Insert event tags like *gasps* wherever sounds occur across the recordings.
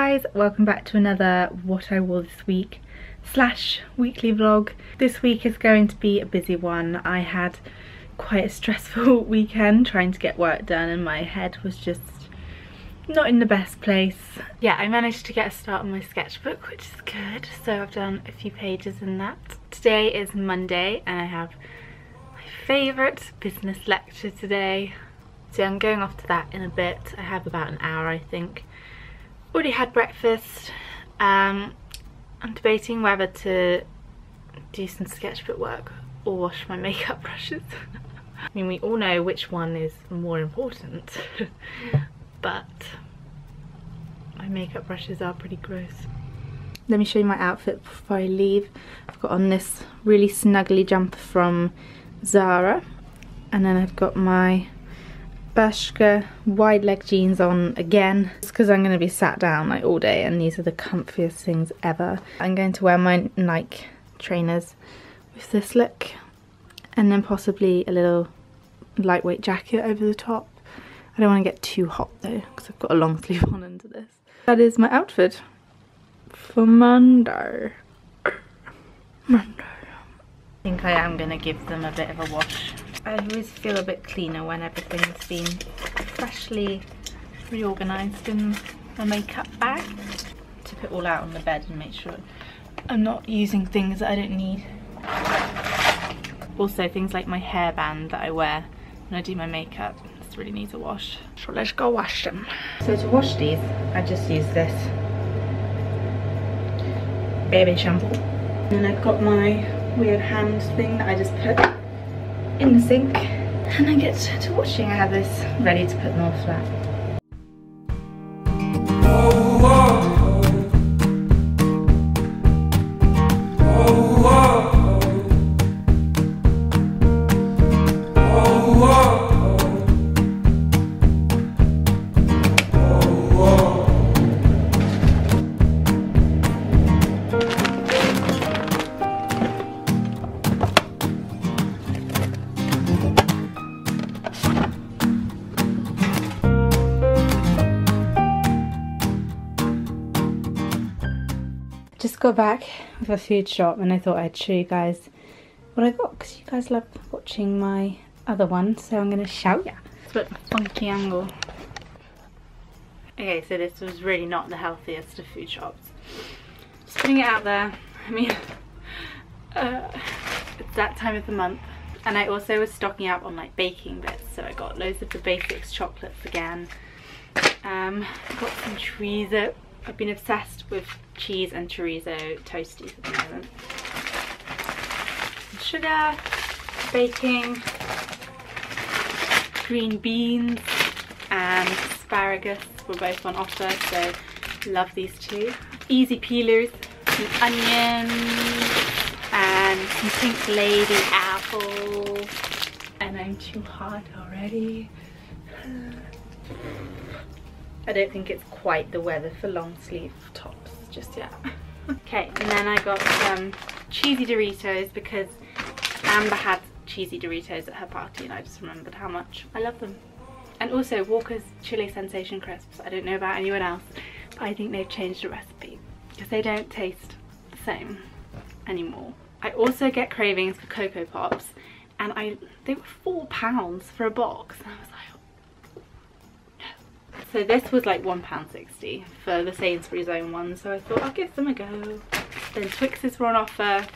guys, welcome back to another what I wore this week slash weekly vlog. This week is going to be a busy one. I had quite a stressful *laughs* weekend trying to get work done and my head was just not in the best place. Yeah, I managed to get a start on my sketchbook, which is good. So I've done a few pages in that. Today is Monday and I have my favourite business lecture today. So I'm going off to that in a bit. I have about an hour, I think. Already had breakfast. Um, I'm debating whether to do some sketchbook work or wash my *laughs* makeup brushes. I mean, we all know which one is more important, *laughs* but my makeup brushes are pretty gross. Let me show you my outfit before I leave. I've got on this really snuggly jumper from Zara, and then I've got my Bershka wide leg jeans on again just because I'm going to be sat down like all day and these are the comfiest things ever. I'm going to wear my Nike trainers with this look and then possibly a little lightweight jacket over the top. I don't want to get too hot though because I've got a long *laughs* sleeve on under this. That is my outfit for Monday. *coughs* Monday. I think I am going to give them a bit of a wash I always feel a bit cleaner when everything's been freshly reorganised in the makeup bag. Tip it all out on the bed and make sure I'm not using things that I don't need. Also things like my hairband that I wear when I do my makeup. This really needs a wash. So let's go wash them. So to wash these, I just use this baby shampoo. And I've got my weird hand thing that I just put in the sink and I get to washing. I have this ready to put them all flat. Just got back with a food shop and I thought I'd show you guys what I got because you guys love watching my other one so I'm going to shout ya. It's a bit funky angle. Okay so this was really not the healthiest of food shops. Just putting it out there. I mean *laughs* uh, it's that time of the month and I also was stocking up on like baking bits so I got loads of the basics chocolates again. Um, got some chorizo I've been obsessed with cheese and chorizo toasties at the moment. Sugar, baking, green beans and asparagus were both on offer so love these two. Easy peelers, some onions and some pink lady apples and I'm too hot already. I don't think it's quite the weather for long sleeve tops just yet. *laughs* okay, and then I got some cheesy Doritos because Amber had cheesy Doritos at her party and I just remembered how much I love them. And also Walker's Chili Sensation Crisps. I don't know about anyone else, but I think they've changed the recipe because they don't taste the same anymore. I also get cravings for Coco Pops and I they were four pounds for a box. And I was like, so this was like £1.60 for the Sainsbury's own one, so I thought I'll give them a go. Then Twixes were on offer.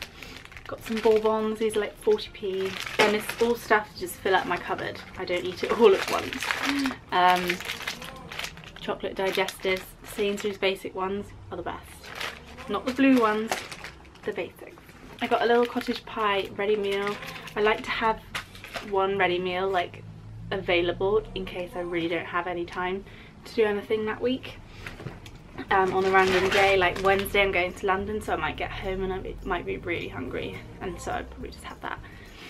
Got some Bourbons, these are like 40p. And it's all stuff to just fill up my cupboard. I don't eat it *laughs* all at once. Um, chocolate digestives, Sainsbury's basic ones are the best. Not the blue ones, the basics. I got a little cottage pie ready meal. I like to have one ready meal like available in case I really don't have any time to do anything that week um, on a random day like Wednesday I'm going to London so I might get home and I might be really hungry. And so I'd probably just have that.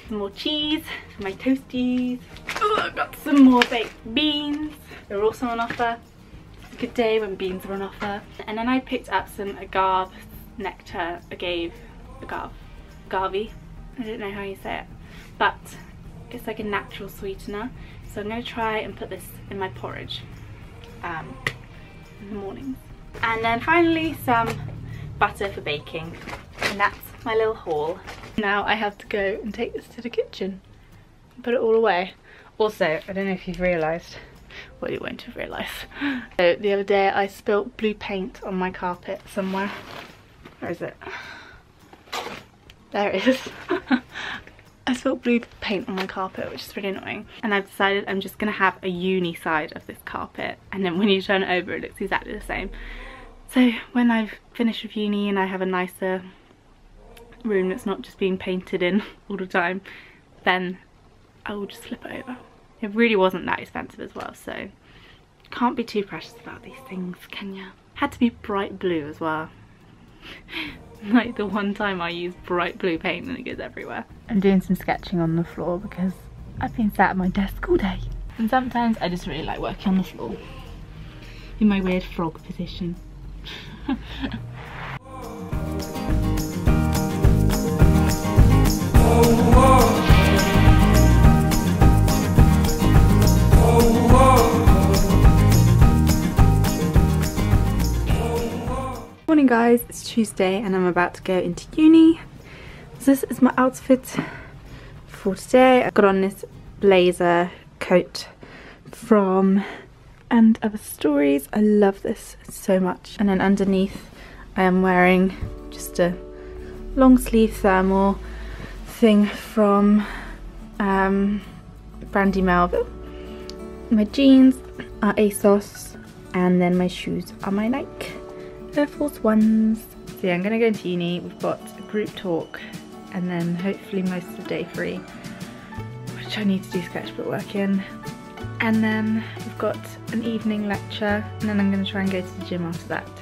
Some more cheese my toasties. Oh, I've got some more baked beans. They're also on offer. A good day when beans are on offer. And then I picked up some agave nectar agave agave agave. I don't know how you say it but it's like a natural sweetener. So I'm going to try and put this in my porridge um, in the mornings. And then finally some butter for baking. And that's my little haul. Now I have to go and take this to the kitchen. Put it all away. Also, I don't know if you've realised, well you won't have realised. *gasps* So the other day I spilt blue paint on my carpet somewhere. Where is it? There it is. *laughs* I spilled blue paint on my carpet, which is really annoying. And I've decided I'm just gonna have a uni side of this carpet. And then when you turn it over, it looks exactly the same. So when I've finished with uni and I have a nicer room that's not just being painted in *laughs* all the time, then I will just flip it over. It really wasn't that expensive as well, so can't be too precious about these things, can ya? Had to be bright blue as well. *laughs* *laughs* like the one time I use bright blue paint and it goes everywhere. I'm doing some sketching on the floor because I've been sat at my desk all day. And sometimes I just really like working on the floor. In my weird frog position. *laughs* guys, it's Tuesday and I'm about to go into uni. This is my outfit for today. I've got on this blazer coat from And Other Stories. I love this so much. And then underneath I am wearing just a long sleeve thermal thing from um, Brandy Melville. My jeans are ASOS and then my shoes are my Nike. Air Force Ones. So yeah, I'm gonna go into uni. We've got a group talk and then hopefully most of the day free, which I need to do sketchbook work in. And then we've got an evening lecture and then I'm gonna try and go to the gym after that.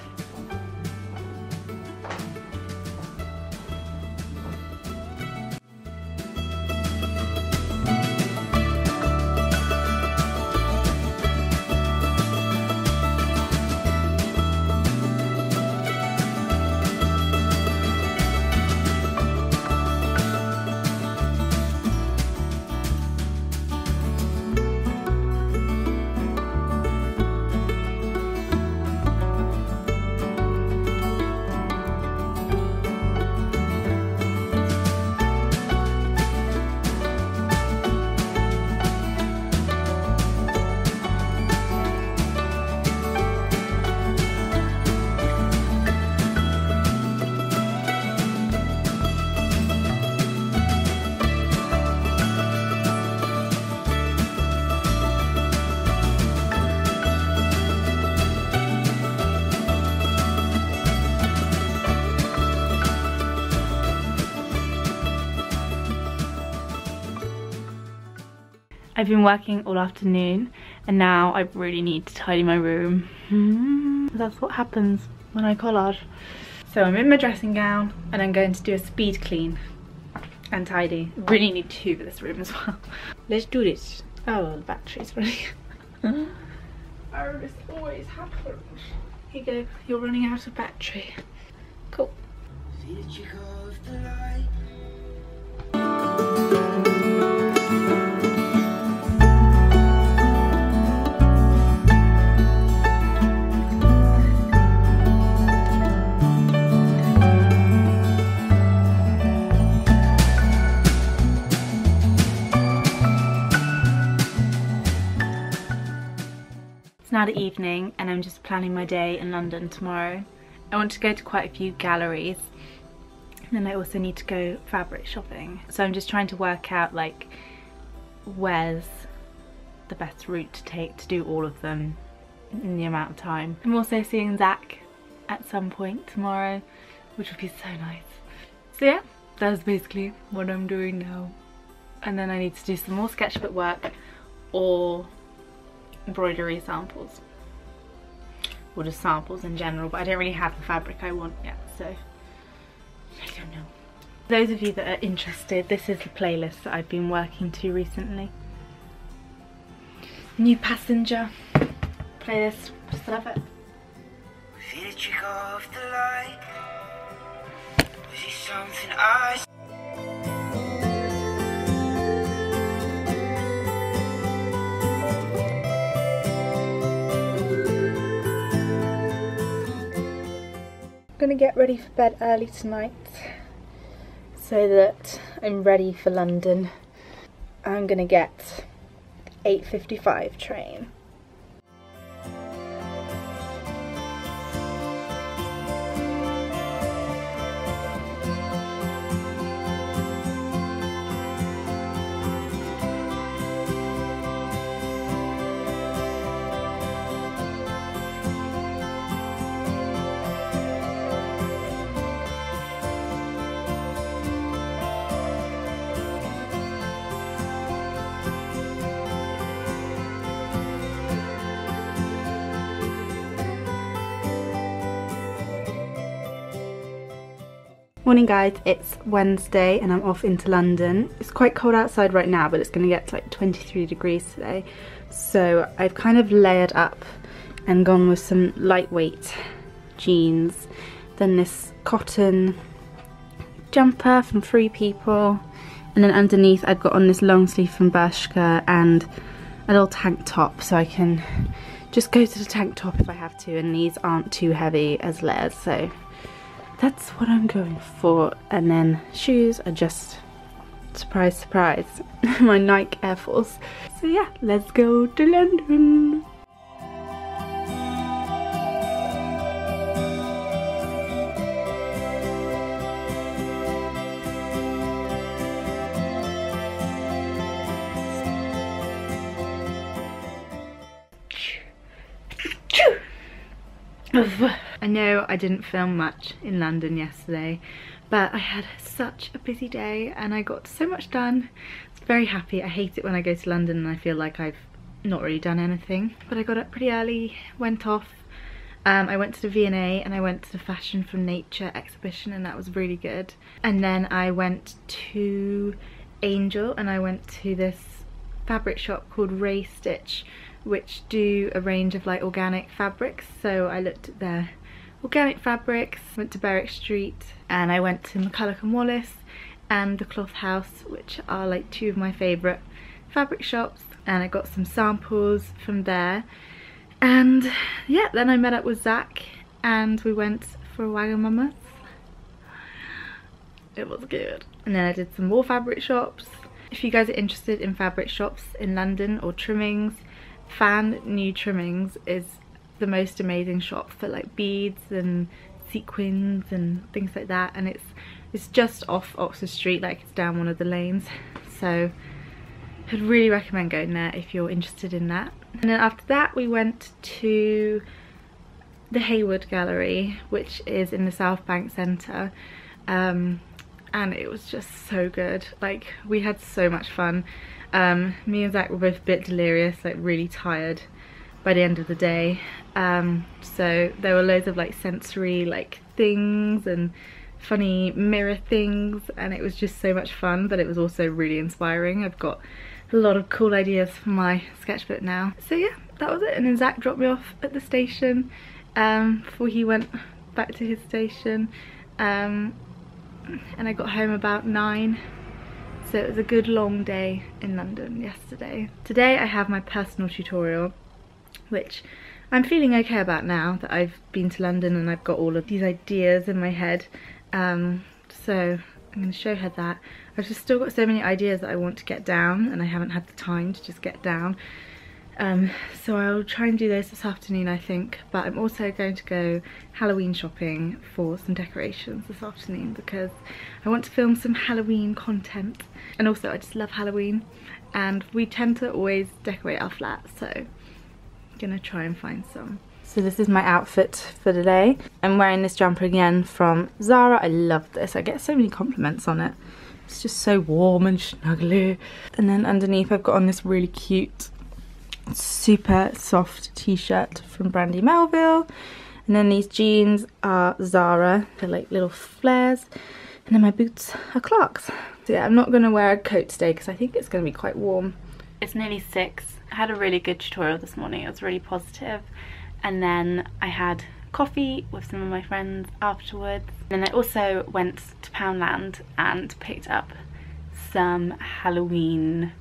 I've been working all afternoon and now I really need to tidy my room. Mm, that's what happens when I collage. So I'm in my dressing gown and I'm going to do a speed clean and tidy. Really need to for this room as well. *laughs* Let's do this. Oh, the battery's running. oh, *laughs* this always happens. Here you go, you're running out of battery. Cool. It's now the evening and I'm just planning my day in London tomorrow. I want to go to quite a few galleries and then I also need to go fabric shopping. So I'm just trying to work out like where's the best route to take to do all of them in the amount of time. I'm also seeing Zach at some point tomorrow which would be so nice. So yeah, that's basically what I'm doing now. And then I need to do some more sketchbook work or embroidery samples or just samples in general but I don't really have the fabric I want yet so I don't know. Those of you that are interested this is the playlist that I've been working to recently. New Passenger playlist, just love it. Gonna get ready for bed early tonight so that I'm ready for London. I'm gonna get 8.55 train. Morning guys, it's Wednesday and I'm off into London. It's quite cold outside right now but it's going to get to like 23 degrees today. So I've kind of layered up and gone with some lightweight jeans. Then this cotton jumper from Free People. And then underneath I've got on this long sleeve from Bershka and a little tank top so I can just go to the tank top if I have to and these aren't too heavy as layers so that's what I'm going for. And then shoes are just, surprise, surprise, *laughs* my Nike Air Force. So yeah, let's go to London. I know I didn't film much in London yesterday, but I had such a busy day and I got so much done. I was very happy. I hate it when I go to London and I feel like I've not really done anything. But I got up pretty early, went off. Um, I went to the V&A and I went to the Fashion from Nature exhibition and that was really good. And then I went to Angel and I went to this fabric shop called Ray Stitch which do a range of like organic fabrics so I looked at their organic fabrics, went to Berwick Street and I went to MacCulloch and Wallace and the Cloth House which are like two of my favourite fabric shops and I got some samples from there and yeah then I met up with Zach and we went for a Wagamama. It was good. And then I did some more fabric shops. If you guys are interested in fabric shops in London or trimmings, Fan New Trimmings is the most amazing shop for like beads and sequins and things like that and it's it's just off Oxford Street like it's down one of the lanes. So I'd really recommend going there if you're interested in that. And then after that we went to the Hayward Gallery which is in the Southbank Centre um, and it was just so good. Like we had so much fun. Um, me and Zach were both a bit delirious like really tired by the end of the day. Um, so there were loads of like sensory like things and funny mirror things and it was just so much fun but it was also really inspiring. I've got a lot of cool ideas for my sketchbook now. So yeah, that was it and then Zach dropped me off at the station um, before he went back to his station um, and I got home about nine so it was a good long day in London yesterday. Today I have my personal tutorial which I'm feeling okay about now that I've been to London and I've got all of these ideas in my head. Um, so I'm going to show her that. I've just still got so many ideas that I want to get down and I haven't had the time to just get down. Um, so I'll try and do those this afternoon I think but I'm also going to go Halloween shopping for some decorations this afternoon because I want to film some Halloween content and also I just love Halloween and we tend to always decorate our flat so gonna try and find some. So this is my outfit for today. I'm wearing this jumper again from Zara. I love this. I get so many compliments on it. It's just so warm and snuggly. And then underneath I've got on this really cute, super soft t-shirt from Brandy Melville. And then these jeans are Zara. They're like little flares. And then my boots are Clarks. So yeah, I'm not going to wear a coat today because I think it's going to be quite warm. It's nearly six I had a really good tutorial this morning. It was really positive. And then I had coffee with some of my friends afterwards. And then I also went to Poundland and picked up some Halloween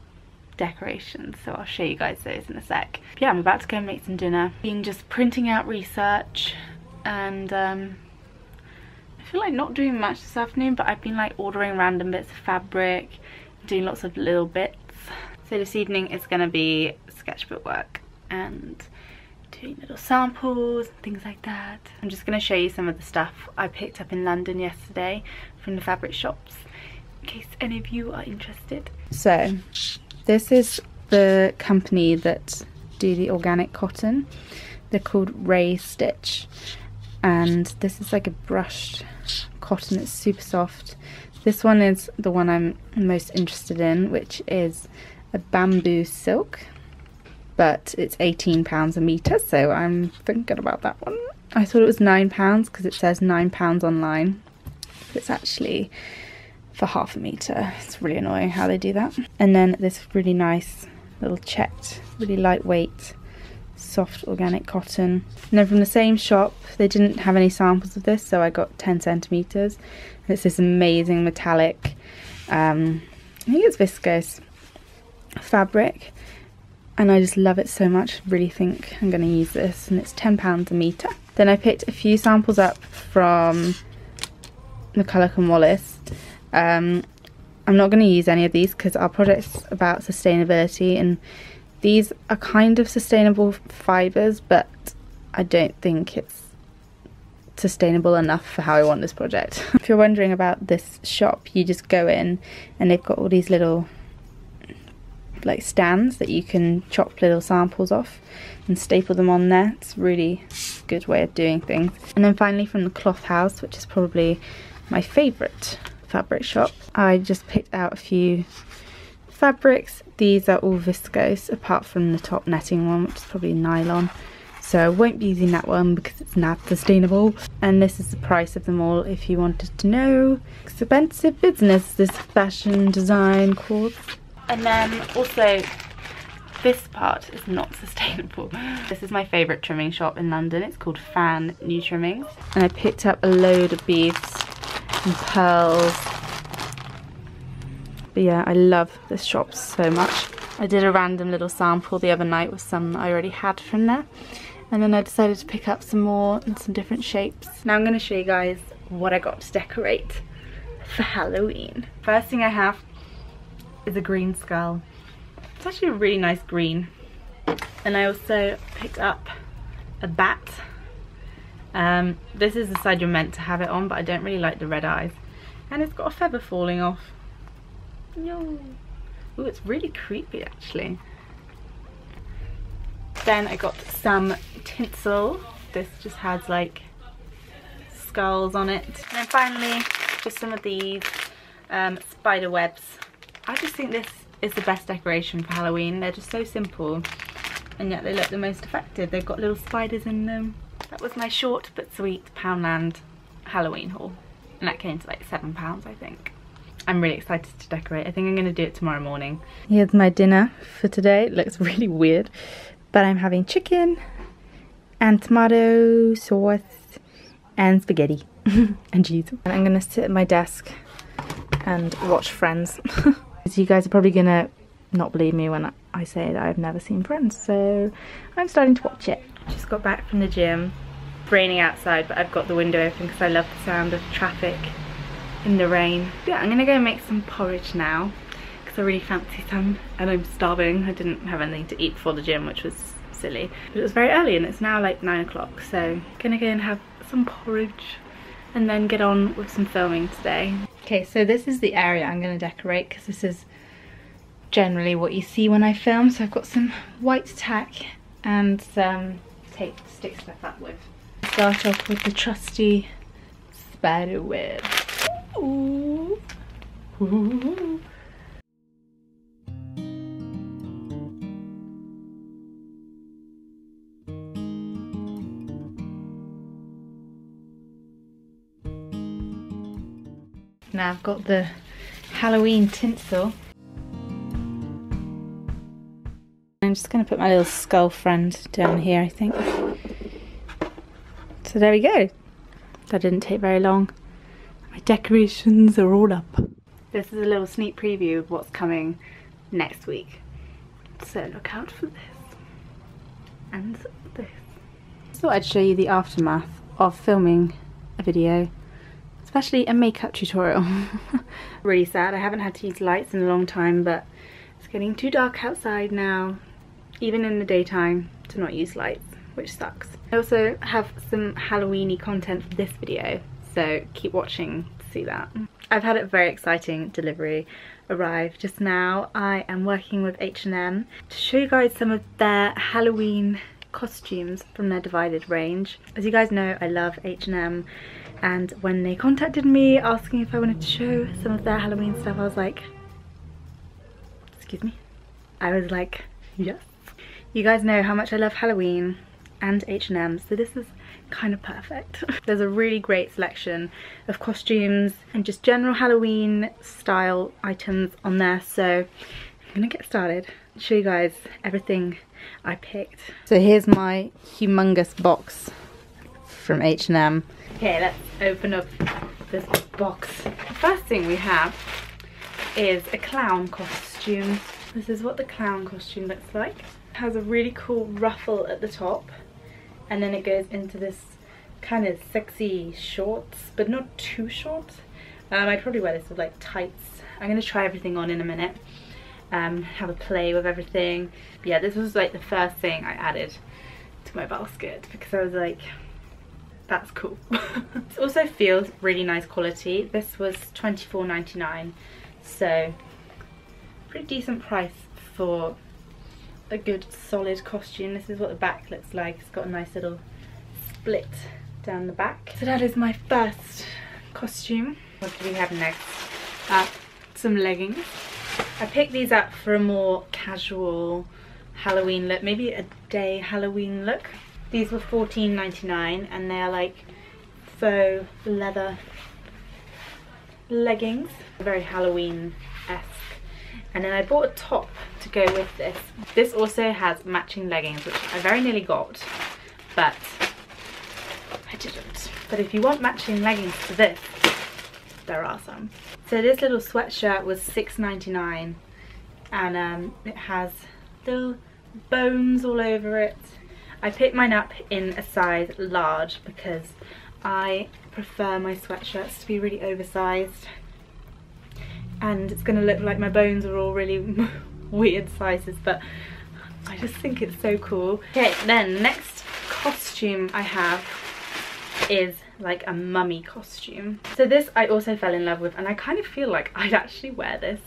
decorations so I'll show you guys those in a sec. Yeah I'm about to go and make some dinner. Been just printing out research and um, feel like not doing much this afternoon, but I've been like ordering random bits of fabric, doing lots of little bits. So this evening is going to be sketchbook work and doing little samples and things like that. I'm just going to show you some of the stuff I picked up in London yesterday from the fabric shops in case any of you are interested. So this is the company that do the organic cotton. They're called Ray Stitch and this is like a brushed cotton, it's super soft. This one is the one I'm most interested in which is a bamboo silk but it's 18 pounds a meter so I'm thinking about that one. I thought it was nine pounds because it says nine pounds online but it's actually for half a meter. It's really annoying how they do that. And then this really nice little checked, really lightweight soft organic cotton. And then from the same shop, they didn't have any samples of this, so I got 10 centimeters. And it's this amazing metallic, um, I think it's viscose fabric. And I just love it so much, really think I'm going to use this. And it's £10 a metre. Then I picked a few samples up from MacCulloch and Wallace. Um, I'm not going to use any of these because our project's about sustainability and these are kind of sustainable fibres, but I don't think it's sustainable enough for how I want this project. *laughs* if you're wondering about this shop, you just go in and they've got all these little like stands that you can chop little samples off and staple them on there. It's really good way of doing things. And then finally from the Cloth House, which is probably my favourite fabric shop, I just picked out a few fabrics. These are all viscose apart from the top netting one which is probably nylon. So I won't be using that one because it's not sustainable. And this is the price of them all if you wanted to know. Expensive business this fashion design course and then also this part is not *laughs* sustainable this is my favorite trimming shop in London it's called Fan New Trimmings and I picked up a load of beads and pearls but yeah, I love this shop so much. I did a random little sample the other night with some I already had from there. And then I decided to pick up some more and some different shapes. Now I'm going to show you guys what I got to decorate for Halloween. First thing I have is a green skull. It's actually a really nice green. And I also picked up a bat. Um, this is the side you're meant to have it on, but I don't really like the red eyes. And it's got a feather falling off. No. Oh, it's really creepy actually. Then I got some tinsel. This just has like skulls on it. And then finally, just some of these um, spider webs. I just think this is the best decoration for Halloween. They're just so simple and yet they look the most effective. They've got little spiders in them. That was my short but sweet Poundland Halloween haul. And that came to like seven pounds, I think. I'm really excited to decorate. I think I'm going to do it tomorrow morning. Here's my dinner for today. It looks *laughs* really weird, but I'm having chicken and tomato sauce and spaghetti *laughs* and cheese. And I'm going to sit at my desk and watch Friends. *laughs* you guys are probably going to not believe me when I say that I've never seen Friends, so I'm starting to watch it. Just got back from the gym. It's raining outside, but I've got the window open because I love the sound of traffic in the rain. Yeah, I'm gonna go make some porridge now because I really fancy some and I'm starving. I didn't have anything to eat before the gym, which was silly. But it was very early and it's now like nine o'clock. So gonna go and have some porridge and then get on with some filming today. Okay, so this is the area I'm gonna decorate because this is generally what you see when I film. So I've got some white tack and some tape to stick stuff up with. Start off with the trusty spider web. Ooh. Ooh. Now I've got the Halloween tinsel. I'm just going to put my little skull friend down here, I think. So there we go. That didn't take very long. My decorations are all up. This is a little sneak preview of what's coming next week. So look out for this. And this. I thought I'd show you the aftermath of filming a video especially a makeup tutorial. *laughs* really sad, I haven't had to use lights in a long time, but it's getting too dark outside now, even in the daytime, to not use lights, which sucks. I also have some Halloweeny content for this video, so keep watching to see that. I've had a very exciting delivery arrive just now. I am working with H&M to show you guys some of their Halloween costumes from their divided range. As you guys know, I love H&M and when they contacted me asking if I wanted to show some of their Halloween stuff, I was like, excuse me? I was like, yes. You guys know how much I love Halloween and H&M, so this is kind of perfect. *laughs* There's a really great selection of costumes and just general Halloween style items on there, so I'm gonna get started show you guys everything I picked. So here's my humongous box from H&M. Okay, let's open up this box. The first thing we have is a clown costume. This is what the clown costume looks like. It has a really cool ruffle at the top and then it goes into this kind of sexy shorts, but not too short. Um, I'd probably wear this with like tights. I'm going to try everything on in a minute um, have a play with everything. But yeah, this was like the first thing I added to my basket because I was like, that's cool. *laughs* it also feels really nice quality. This was $24.99, so pretty decent price for a good solid costume. This is what the back looks like. It's got a nice little split down the back. So that is my first costume. What do we have next? Uh, some leggings. I picked these up for a more casual Halloween look, maybe a day Halloween look. These were $14.99 and they're like faux leather leggings, very Halloween-esque. And then I bought a top to go with this. This also has matching leggings, which I very nearly got, but I didn't. But if you want matching leggings to this, there are some. So this little sweatshirt was $6.99 and um, it has little bones all over it. I picked mine up in a size large because I prefer my sweatshirts to be really oversized and it's going to look like my bones are all really *laughs* weird sizes but I just think it's so cool. Okay then next costume I have is like a mummy costume. So this I also fell in love with and I kind of feel like I'd actually wear this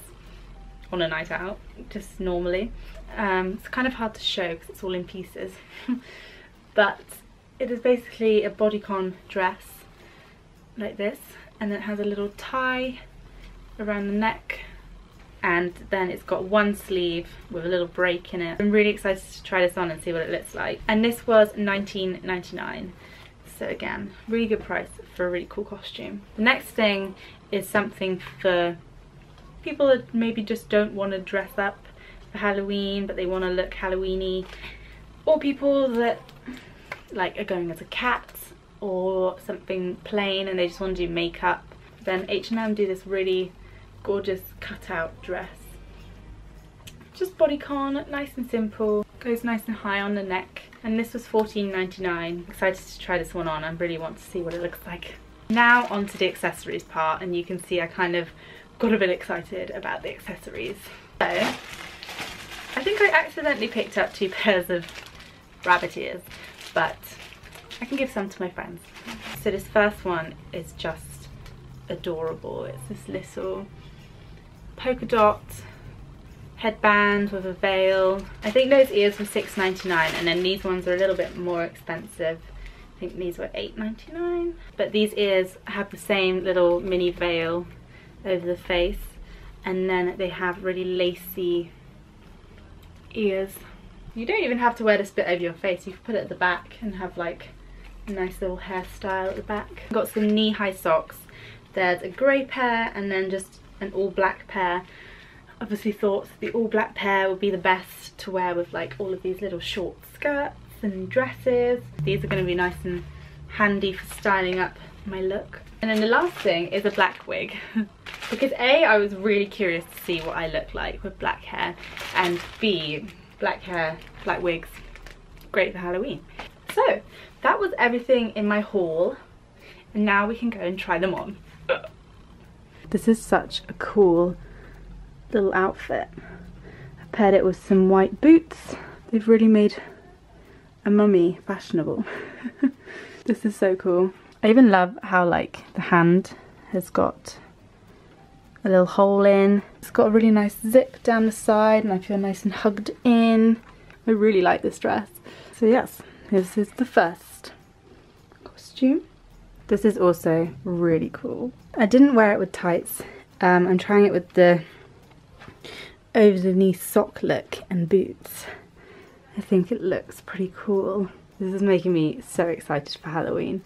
on a night out, just normally. Um, it's kind of hard to show because it's all in pieces. *laughs* but it is basically a bodycon dress like this and it has a little tie around the neck and then it's got one sleeve with a little break in it. I'm really excited to try this on and see what it looks like. And this was 19.99. So again, really good price for a really cool costume. The next thing is something for people that maybe just don't want to dress up for Halloween but they want to look Halloweeny. Or people that like are going as a cat or something plain and they just want to do makeup. Then H&M do this really gorgeous cutout dress. Just bodycon nice and simple. Goes nice and high on the neck. And this was $14.99 excited to try this one on. I really want to see what it looks like. Now onto the accessories part and you can see I kind of got a bit excited about the accessories. So I think I accidentally picked up two *laughs* pairs of rabbit ears but I can give some to my friends so this first one is just adorable it's this little polka dot headband with a veil. I think those ears were $6.99 and then these ones are a little bit more expensive. I think these were $8.99. But these ears have the same little mini veil over the face and then they have really lacy ears. You don't even have to wear this bit over your face. You can put it at the back and have like a nice little hairstyle at the back. Got some knee-high socks. There's a grey pair and then just an all black pair obviously thought the all black pair would be the best to wear with like all of these little short skirts and dresses. These are going to be nice and handy for styling up my look. And then the last thing is a black wig. *laughs* because A, I was really curious to see what I look like with black hair. And B, black hair, black wigs, great for Halloween. So, that was everything in my haul. And now we can go and try them on. This is such a cool little outfit. I paired it with some white boots. They've really made a mummy fashionable. *laughs* this is so cool. I even love how like the hand has got a little hole in. It's got a really nice zip down the side and I feel nice and hugged in. I really like this dress. So yes, this is the first costume. This is also really cool. I didn't wear it with tights. Um, I'm trying it with the over the knee sock look and boots. I think it looks pretty cool. This is making me so excited for Halloween.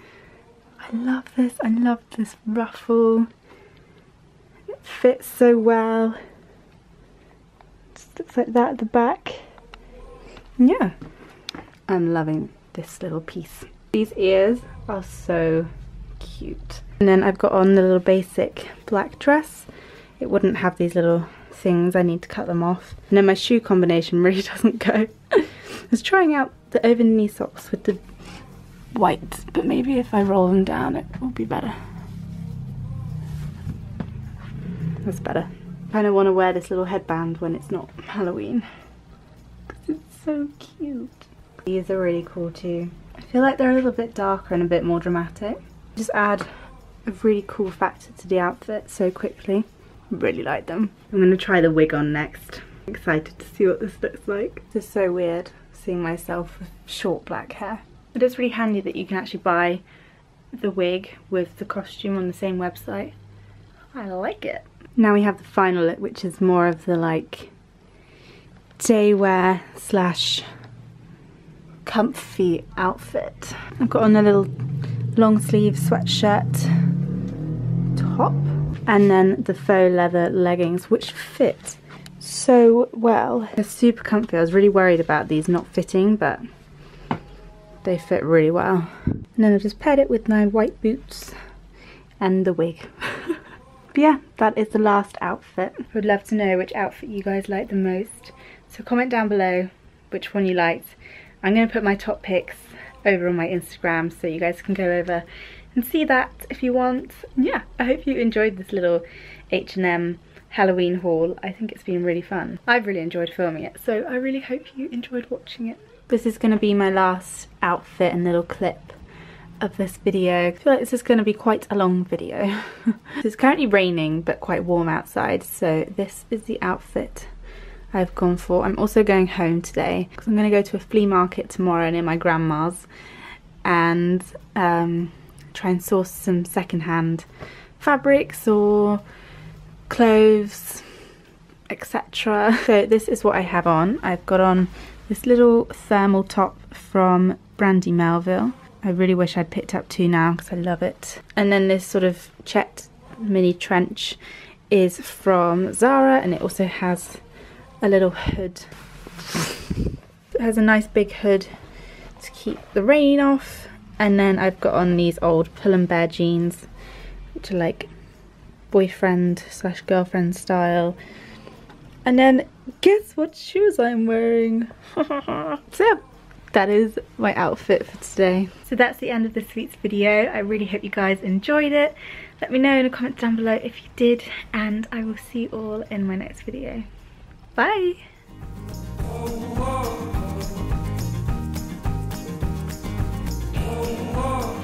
I love this, I love this ruffle. It fits so well. Just looks like that at the back. Yeah, I'm loving this little piece. These ears are so cute. And then I've got on the little basic black dress. It wouldn't have these little things, I need to cut them off. And then my shoe combination *laughs* really doesn't go. I was trying out the over knee socks with the white, but maybe if I roll them down it will be better. That's better. I kind of want to wear this little headband when it's not Halloween. Because it's so cute. These are really cool too. I feel like they're a little bit darker and a bit more dramatic. Just add a really cool factor to the outfit so quickly. Really like them. I'm going to try the wig on next. I'm excited to see what this looks like. This is so weird seeing myself with short black hair. But it's really handy that you can actually buy the wig with the costume on the same website. I like it. Now we have the final look which is more of the like day wear slash comfy outfit. I've got on a little long sleeve sweatshirt top and then the faux leather leggings which fit so well. They're super comfy. I was really worried about these not fitting but they fit really well. And then I've just paired it with my white boots and the wig. *laughs* but yeah, that is the last outfit. I would love to know which outfit you guys like the most. So comment down below which one you liked. I'm going to put my top picks over on my Instagram so you guys can go over and see that if you want. Yeah, I hope you enjoyed this little H&M Halloween haul. I think it's been really fun. I've really enjoyed filming it, so I really hope you enjoyed watching it. This is going to be my last outfit and little clip of this video. I feel like this is going to be quite a long video. *laughs* it's currently raining but quite warm outside, so this is the outfit I've gone for. I'm also going home today because I'm going to go to a flea market tomorrow near my grandma's and um, try and source some secondhand fabrics or clothes etc. So this is what I have on. I've got on this little thermal top from Brandy Melville. I really wish I'd picked up two now because I love it. And then this sort of checked mini trench is from Zara and it also has a little hood. It has a nice big hood to keep the rain off. And then I've got on these old Pull and Bear jeans, which are like boyfriend slash girlfriend style. And then guess what shoes I'm wearing. *laughs* so that is my outfit for today. So that's the end of this week's video. I really hope you guys enjoyed it. Let me know in the comments down below if you did and I will see you all in my next video. Bye! Oh. oh